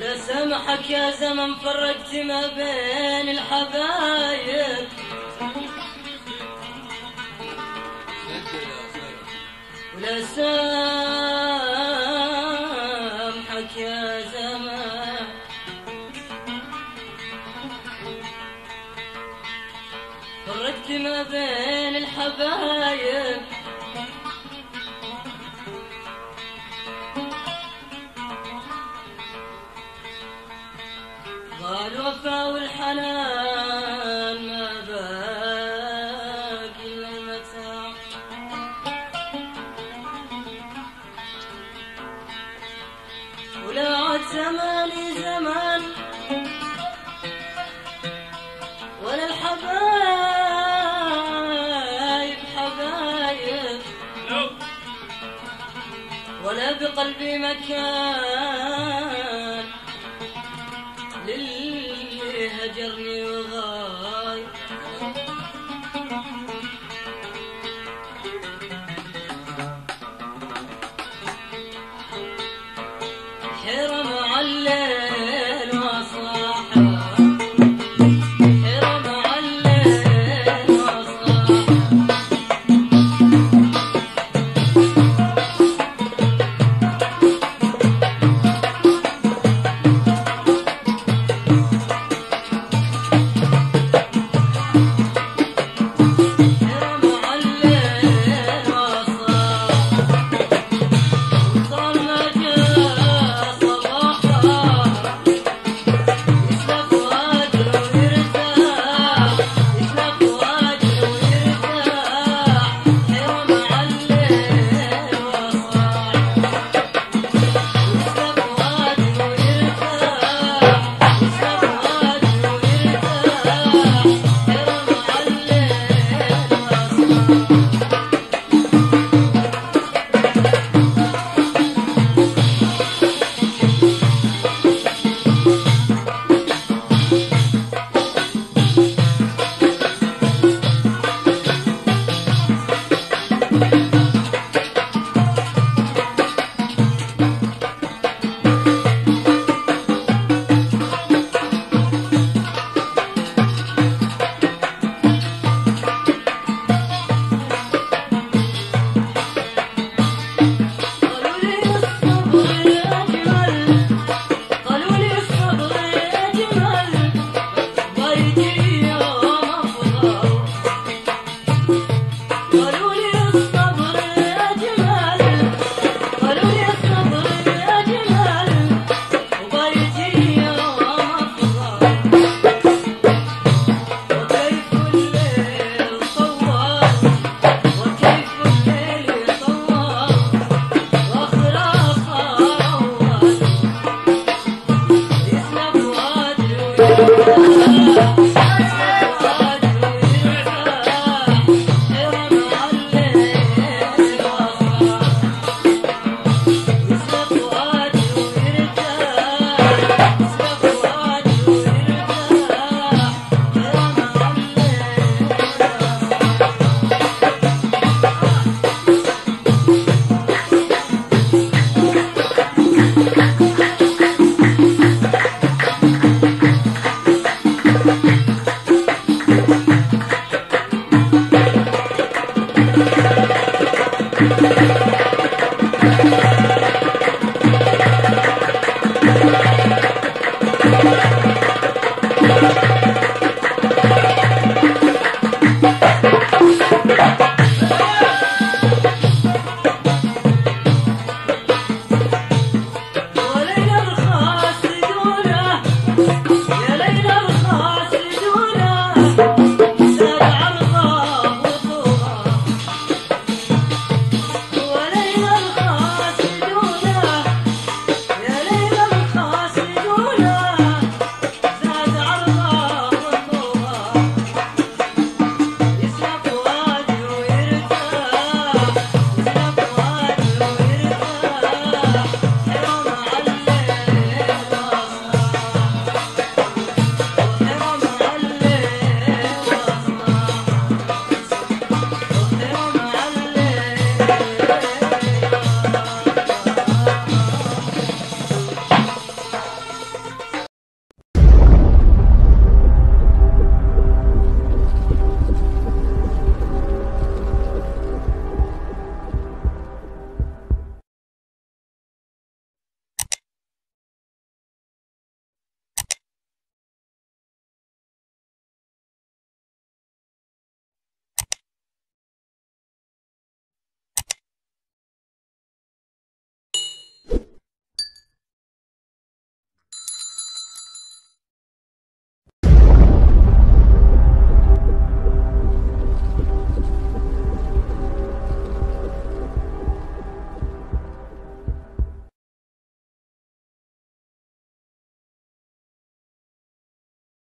لا سامحك يا زمن فرقت ما بين الحبايب. ولا سامحك يا زمن. فرقت ما بين الحبايب. والوفاء والحنان ما باقي إلا متاع ولا عاد زماني زمان ولا الحبايب حبايب ولا بقلبي مكان.